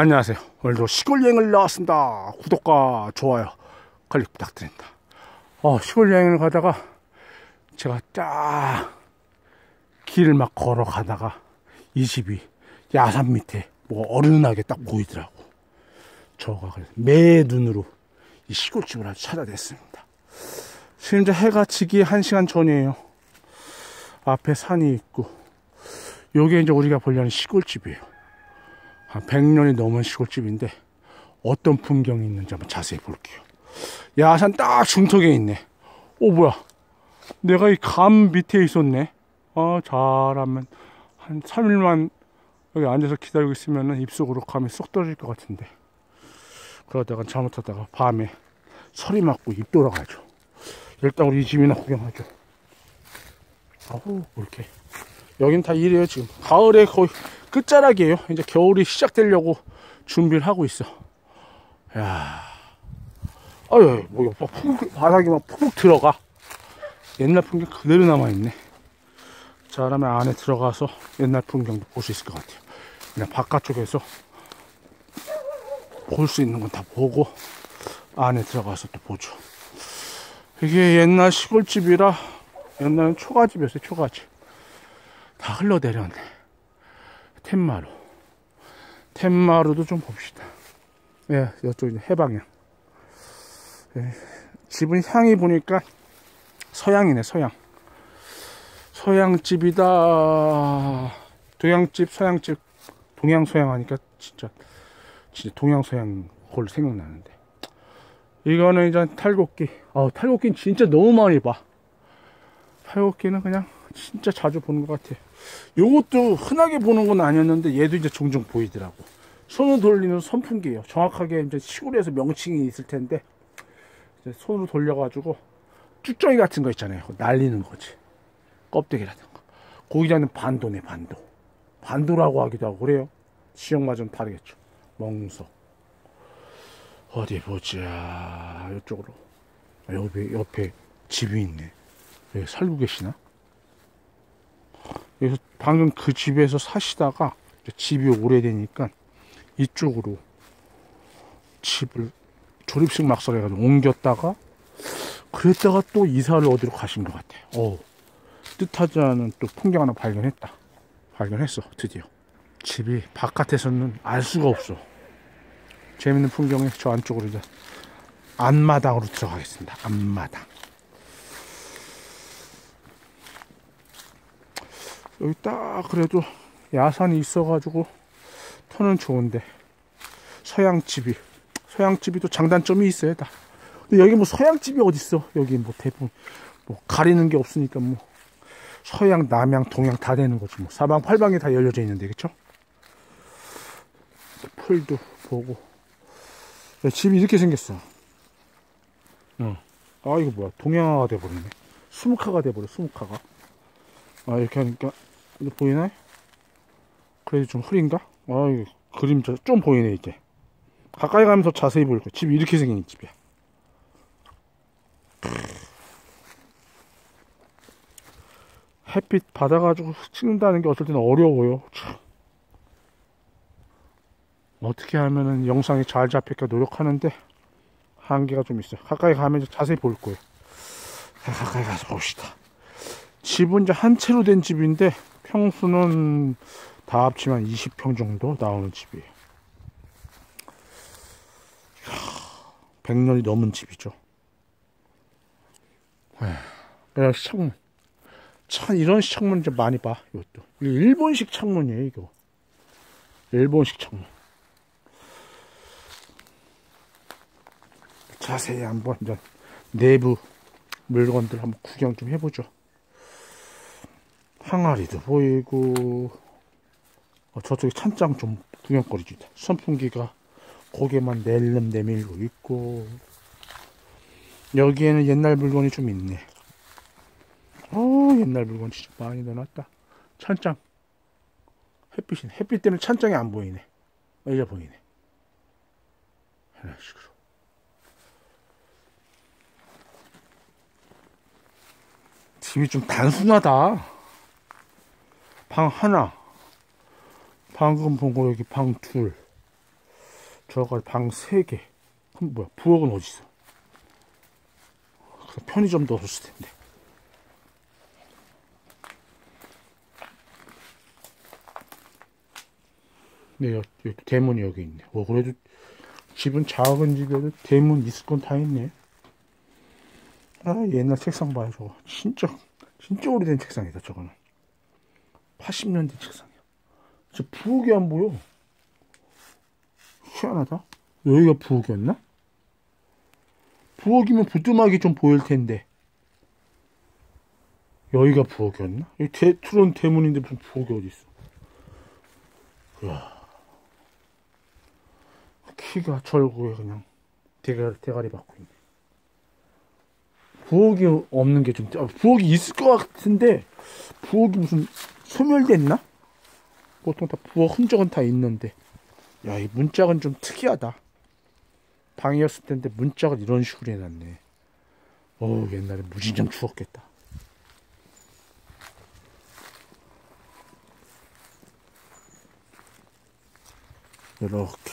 안녕하세요. 오늘도 시골 여행을 나왔습니다. 구독과 좋아요, 클릭 부탁드립니다. 어, 시골 여행을 가다가 제가 딱 길을 막 걸어가다가 이 집이 야산 밑에 뭐 어른하게 딱 보이더라고. 저가 매 눈으로 이 시골집을 아주 찾아냈습니다. 지금 이제 해가 지기 한 시간 전이에요. 앞에 산이 있고, 요게 이제 우리가 보려는 시골집이에요. 한 100년이 넘은 시골집인데 어떤 풍경이 있는지 한번 자세히 볼게요. 야산 딱 중턱에 있네. 오 뭐야? 내가 이 감 밑에 있었네. 아 잘하면 한 3일만 여기 앉아서 기다리고 있으면 입속으로 감이 쏙 떨어질 것 같은데 그러다가 잘못하다가 밤에 서리 맞고 입 돌아가죠. 일단 우리 이 집이나 구경하죠. 아우 이렇게 여긴 다 이래요 지금 가을에 거의 끝자락이에요. 이제 겨울이 시작되려고 준비를 하고 있어. 야, 아유, 뭐, 푹, 바닥이 막 푹 들어가. 옛날 풍경 그대로 남아있네. 자, 그러면 안에 들어가서 옛날 풍경도 볼 수 있을 것 같아요. 그냥 바깥쪽에서 볼 수 있는 건 다 보고 안에 들어가서 또 보죠. 이게 옛날 시골집이라 옛날엔 초가집이었어요, 초가집. 다 흘러내렸네. 텐마루. 텐마루도 좀 봅시다. 예, 이쪽 이제 해방향. 예, 집은 향이 보니까 서양이네, 서양. 서양집이다. 동양집, 서양집, 동양 서양 하니까 진짜, 진짜 동양 서양 걸 생각나는데. 이거는 이제 탈곡기. 아, 탈곡기는 진짜 너무 많이 봐. 탈곡기는 그냥 진짜 자주 보는 것 같아요. 요것도 흔하게 보는 건 아니었는데 얘도 이제 종종 보이더라고. 손을 돌리는 선풍기예요. 정확하게 이제 시골에서 명칭이 있을 텐데 손으로 돌려가지고 쭉정이 같은 거 있잖아요. 날리는 거지. 껍데기라든가. 고기자는 반도네 반도. 반도라고 하기도 하고 그래요. 지역마저는 다르겠죠. 멍석. 어디 보자. 이쪽으로. 옆에 옆에 집이 있네. 왜 살고 계시나? 그래서 방금 그 집에서 사시다가 집이 오래되니까 이쪽으로 집을 조립식 막살 해가지고 옮겼다가 그랬다가 또 이사를 어디로 가신 것 같아요. 어 뜻하지 않은 또 풍경 하나 발견했다. 발견했어 드디어. 집이 바깥에서는 알 수가 없어. 재밌는 풍경이 저 안쪽으로 이제 안마당으로 들어가겠습니다. 안마당. 여기 딱 그래도 야산이 있어가지고 터는 좋은데. 서양집이. 서양집이 또 장단점이 있어요 다. 근데 여기 뭐 서양집이 어딨어? 여기 뭐 대부분. 뭐 가리는 게 없으니까 뭐 서양 남양 동양 다 되는 거지 뭐. 사방 팔방에 다 열려져 있는데 그쵸? 풀도 보고. 집이 이렇게 생겼어. 어. 아 이거 뭐야. 동양화가 돼버리네. 수묵화가 돼버려 수묵화가 아 이렇게 하니까 이거 보이나요? 그래도 좀 흐린가? 아, 그림자 좀 보이네, 이제. 가까이 가면서 자세히 볼 거야. 집이 이렇게 생긴 집이야. 햇빛 받아가지고 찍는다는 게 어떨 때는 어려워요. 어떻게 하면은 영상이 잘 잡힐까 노력하는데 한계가 좀 있어요. 가까이 가면 자세히 볼 거예요. 가까이 가서 봅시다. 집은 이제 한 채로 된 집인데 평수는 다 합치면 20평 정도 나오는 집이에요. 100년이 넘은 집이죠. 그냥 창문. 참 이런 창문 좀 많이 봐. 이것도. 일본식 창문이에요, 이거. 일본식 창문. 자세히 한번 이제 내부 물건들 한번 구경 좀 해보죠. 항아리도 보이고 어, 저쪽에 찬장 좀 구경거리지 선풍기가 고개만 낼름 내밀고 있고 여기에는 옛날 물건이 좀 있네. 어 옛날 물건 진짜 많이 넣어놨다. 찬장. 햇빛이 햇빛 때문에 찬장이 안 보이네. 이제 보이네. 이런 식으로. 집이 좀 단순하다 방 하나 방금 본 거 여기 방 둘 저가 방 3개. 그럼 뭐야, 부엌은? 그래서 편의점도 없었을 텐데. 네, 여, 여, 대문이 여기 있네. 어, 그래도 집은 작은 집이어도 대문 있을 건 다 있네. 아, 옛날 책상 봐요, 저거. 진짜, 진짜 오래된 책상이다, 저거는. 80년대 책상이야. 저 부엌이 안 보여. 희한하다. 여기가 부엌이었나? 부엌이면 부뚜막이 좀 보일 텐데. 여기가 부엌이었나? 여기 대, 투론 대문인데 무슨 부엌이 어디 있어? 이야. 키가 절구에 그냥 대가리, 대가리 받고 있네. 부엌이 없는 게 좀, 아, 부엌이 있을 것 같은데, 부엌이 무슨 소멸됐나? 보통 다 부엌 흔적은 다 있는데. 야, 이 문짝은 좀 특이하다. 방이었을 텐데 문짝을 이런 식으로 해놨네. 어우, 옛날에 무진장 추웠겠다. 이렇게.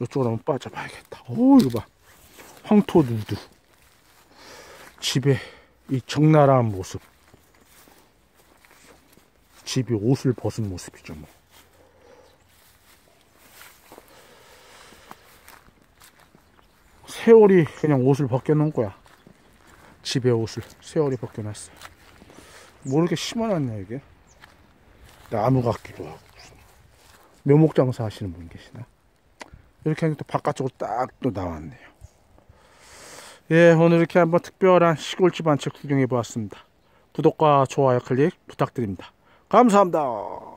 이쪽으로 한번 빠져봐야겠다. 오, 이거 봐. 황토 누드. 집에 이 적나라한 모습. 집이 옷을 벗은 모습이죠, 뭐. 세월이 그냥 옷을 벗겨놓은 거야. 집에 옷을 세월이 벗겨놨어. 뭐 이렇게 심어놨냐, 이게? 나무 같기도 하고. 무슨 묘목 장사 하시는 분 계시나? 이렇게 하니까 또 바깥쪽으로 딱 또 나왔네요. 예, 오늘 이렇게 한번 특별한 시골집 한 채 구경해 보았습니다. 구독과 좋아요 클릭 부탁드립니다. 감사합니다.